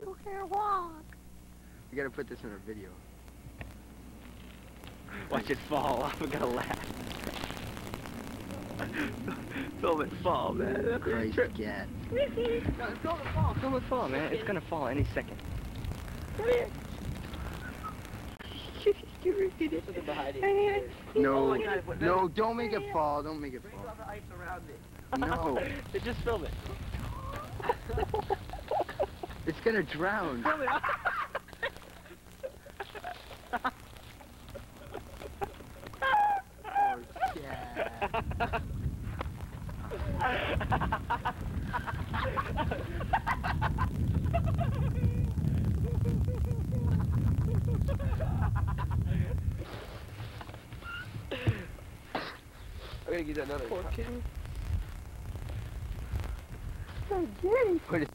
You can't walk. We gotta put this in our video. Watch it fall off. I'm gonna laugh. Film it fall, man. That's a Christ trip. again. No, film it fall. Film it fall, man. It's gonna fall any second. Come here. No, Oh my God, what- no, don't make it fall. Don't make it Bring fall. all the ice around it. No, Just film it. It's gonna drown. Oh, yeah. I'm gonna give that another. Poor kitty. What is